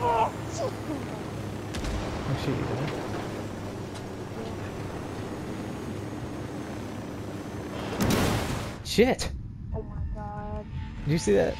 Oh, shit, you did. Shit! Oh my god. Did you see that?